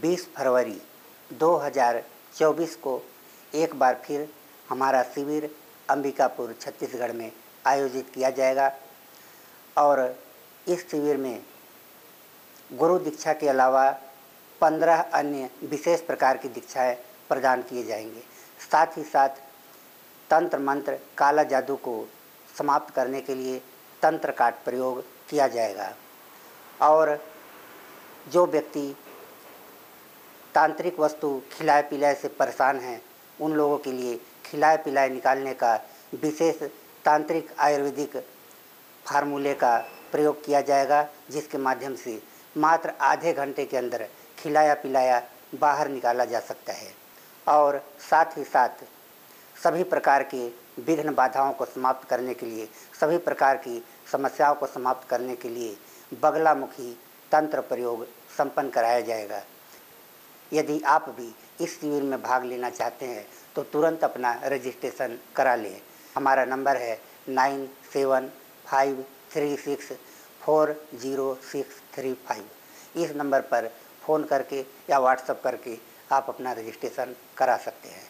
20 फरवरी 2024 को एक बार फिर हमारा शिविर अंबिकापुर, छत्तीसगढ़ में आयोजित किया जाएगा। और इस शिविर में गुरु दीक्षा के अलावा पंद्रह अन्य विशेष प्रकार की दीक्षाएँ प्रदान किए जाएँगे। साथ ही साथ तंत्र मंत्र काला जादू को समाप्त करने के लिए तंत्र का प्रयोग किया जाएगा। और जो व्यक्ति तांत्रिक वस्तु खिलाए पिलाए से परेशान हैं। उन लोगों के लिए खिलाए पिलाए निकालने का विशेष तांत्रिक आयुर्वेदिक फार्मूले का प्रयोग किया जाएगा, जिसके माध्यम से मात्र आधे घंटे के अंदर खिलाया पिलाया बाहर निकाला जा सकता है। और साथ ही साथ सभी प्रकार के विघ्न बाधाओं को समाप्त करने के लिए, सभी प्रकार की समस्याओं को समाप्त करने के लिए बगलामुखी तंत्र प्रयोग संपन्न कराया जाएगा। यदि आप भी इस शिविर में भाग लेना चाहते हैं तो तुरंत अपना रजिस्ट्रेशन करा लें। हमारा नंबर है nine seven five three six four zero six three five. इस नंबर पर फ़ोन करके या व्हाट्सअप करके आप अपना रजिस्ट्रेशन करा सकते हैं।